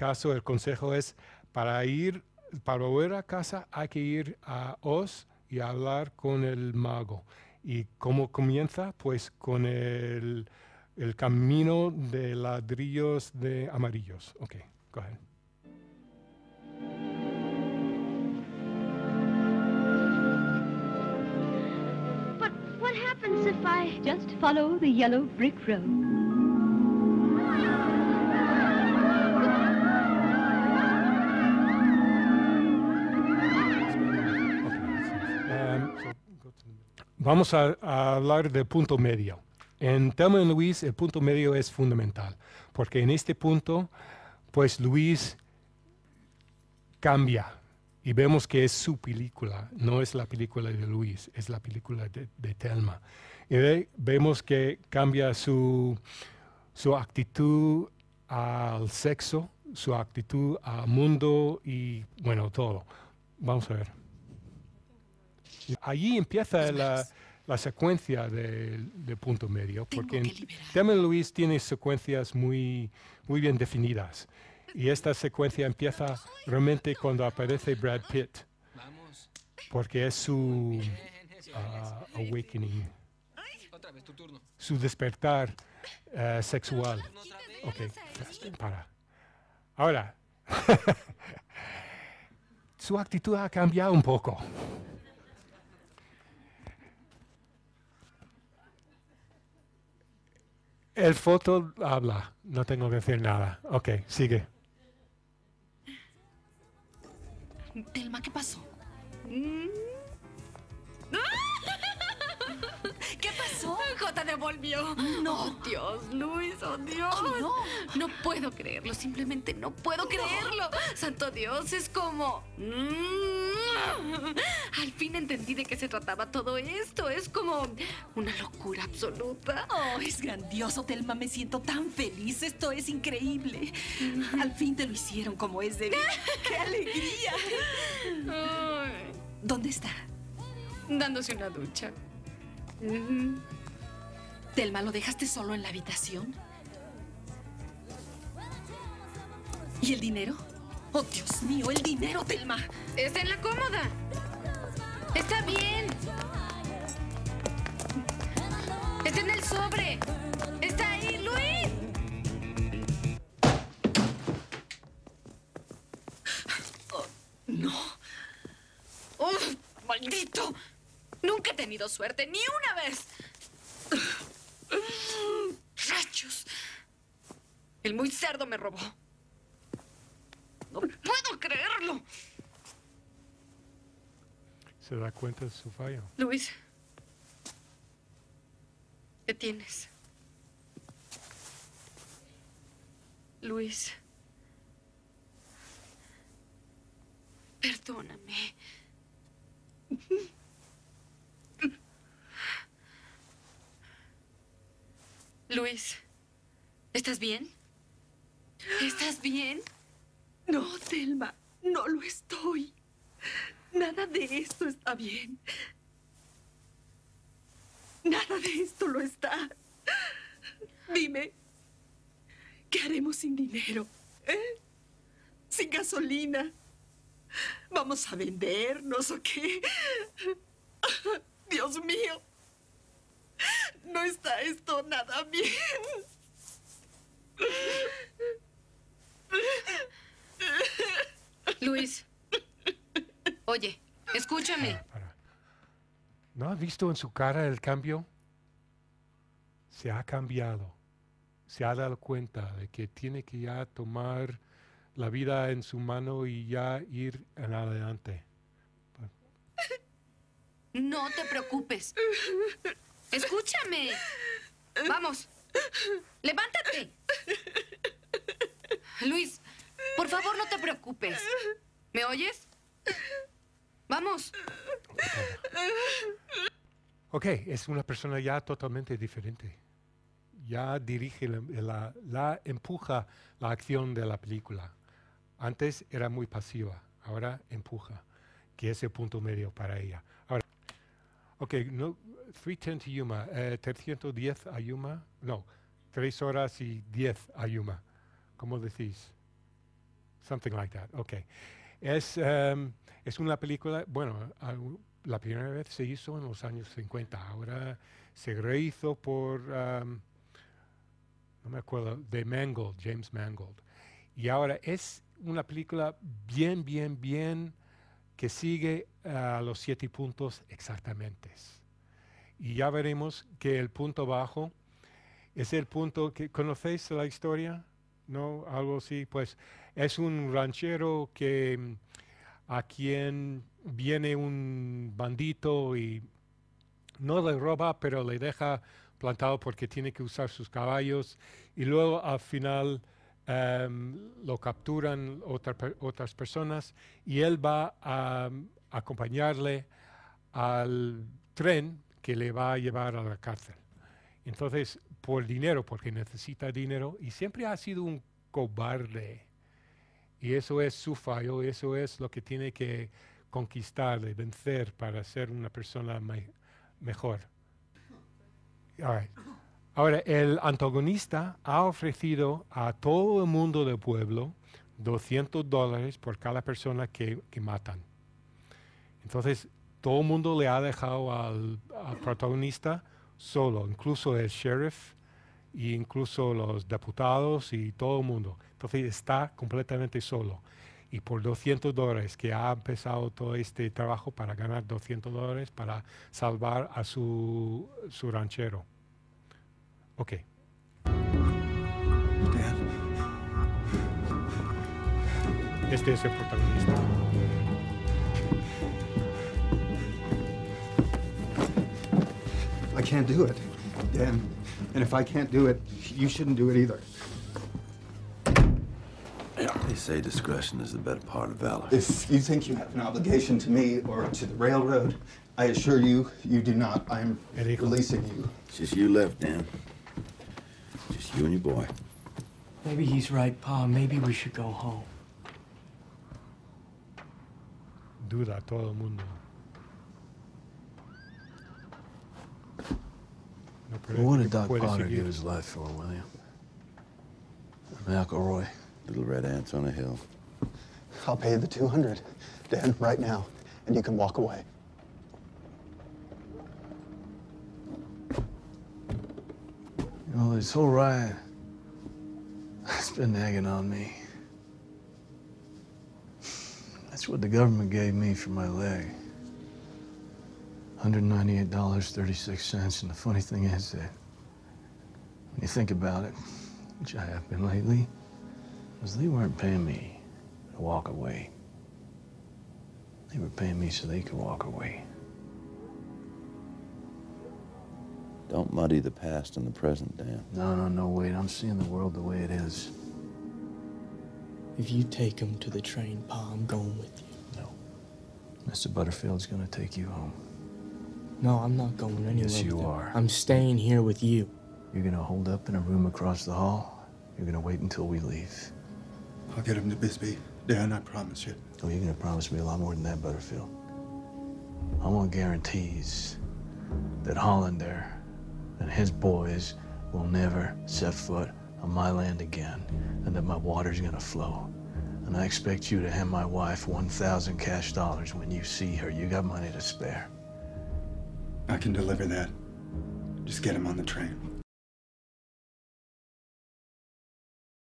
caso el consejo es para ir, para volver a casa hay que ir a Oz y hablar con el mago. ¿Y cómo comienza? Pues con el, el camino de ladrillos de amarillos. Ok, go ahead. But what happens if I... Just follow the yellow. Vamos a, hablar del punto medio. En Thelma y Luis el punto medio es fundamental, porque en este punto, pues Luis cambia y vemos que es su película, no es la película de Luis, es la película de, de Thelma. Y ve- vemos que cambia su, su actitud al sexo, su actitud al mundo y bueno, todo. Vamos a ver. Allí empieza la, la secuencia del de punto medio, porque y Luis tiene secuencias muy, muy bien definidas. Y esta secuencia empieza realmente cuando aparece Brad Pitt, porque es su ah, awakening, su despertar eh, sexual. Ok, para. Ahora, su actitud ha cambiado un poco. El foto habla, no tengo que decir nada. Ok, sigue. Telma, ¿qué pasó? ¿Qué J devolvió. No. Oh, Dios, Luis, oh Dios. Oh, no. No puedo creerlo, simplemente no puedo creerlo. Santo Dios, es como... Mm. Al fin entendí de qué se trataba todo esto. Es como una locura absoluta. Oh, es grandioso, Telma. Me siento tan feliz. Esto es increíble. Al fin te lo hicieron como es de ¡Qué alegría! ¿Dónde está? dándose una ducha. Telma, ¿lo dejaste solo en la habitación? ¿Y el dinero? Oh, Dios mío, el dinero, Telma. Está en la cómoda. Está bien. Está en el sobre. Está ahí, Luis. No. ¡Uf! ¡Maldito! Nunca he tenido suerte, ni una vez. ¡Rachos! El muy cerdo me robó. No puedo creerlo. Se da cuenta de su fallo. Luis. ¿Qué tienes? Luis. Perdóname. Luis, ¿estás bien? ¿Estás bien? No, Telma, no lo estoy. Nada de esto está bien. Nada de esto lo está. Dime, ¿qué haremos sin dinero? ¿Eh? ¿Sin gasolina? ¿Vamos a vendernos o qué? Dios mío, no está esto nada bien. Luis. Oye, escúchame. Para, para. ¿No ha visto en su cara el cambio? Se ha cambiado. Se ha dado cuenta de que tiene que ya tomar la vida en su mano y ya ir en adelante. No te preocupes. Escúchame. Vamos. Levántate. Luis, por favor no te preocupes. ¿Me oyes? Vamos. Ok, es una persona ya totalmente diferente. Ya dirige, la, empuja la acción de la película. Antes era muy pasiva, ahora empuja, que es el punto medio para ella. Ahora, ok, no, 310 to Yuma, eh, 310 a Yuma, no, 3 horas y 10 a Yuma. ¿Cómo decís? something like that. Okay. Es, em, es una película, bueno, la primera vez se hizo en los años 50, ahora se rehizo por, em, no me acuerdo, de Mangold, James Mangold. Y ahora es una película bien, bien, bien que sigue a los siete puntos exactamente. Y ya veremos que el punto bajo es el punto que, ¿conocéis la historia? ¿No? Algo así, pues es un ranchero que mm, a quien viene un bandito y no le roba, pero le deja plantado porque tiene que usar sus caballos y luego al final em, lo capturan otra otras personas y él va a mm, acompañarle al tren que le va a llevar a la cárcel. Entonces, por dinero, porque necesita dinero, y siempre ha sido un cobarde. Y eso es su fallo, eso es lo que tiene que conquistar, de vencer para ser una persona me- mejor. All. Ahora, el antagonista ha ofrecido a todo el mundo del pueblo 200 dólares por cada persona que, matan. Entonces, todo el mundo le ha dejado al, al protagonista solo, incluso el sheriff e incluso los diputados y todo el mundo. Entonces está completamente solo. Y por 200 dólares, que ha empezado todo este trabajo para ganar 200 dólares para salvar a su, su ranchero. Ok. Dan, Este es el protagonista. I can't do it. Dan, and if I can't do it, you shouldn't do it either. They say discretion is the better part of valor. If you think you have an obligation to me or to the railroad, I assure you, you do not. I am releasing you. It's just you left, Dan. Just you and your boy. Maybe he's right, Pa. Maybe we should go home. Duda todo el mundo. No parece What did Doc Potter seguir. give his life for, William? McElroy. Little red ants on a hill. I'll pay you the 200, Dan, right now, and you can walk away. Oh, know, this whole ride has been nagging on me. That's what the government gave me for my leg. $198.36. And the funny thing is that when you think about it, which I have been lately, is they weren't paying me to walk away. They were paying me so they could walk away. Don't muddy the past and the present, Dan. No, no, no, wait. I'm seeing the world the way it is. If you take him to the train, Pa, I'm going with you. No. Mr. Butterfield's gonna take you home. No, I'm not going anywhere. Yes, you with are. I'm staying here with you. You're gonna hold up in a room across the hall. You're gonna wait until we leave. I'll get him to Bisbee. Dan, I promise you. Oh, you're gonna promise me a lot more than that, Butterfield. I want guarantees that Hollander and his boys will never set foot on my land again, and that my water's gonna flow. And I expect you to hand my wife 1,000 cash dollars when you see her. You got money to spare. I can deliver that. Just get him on the train.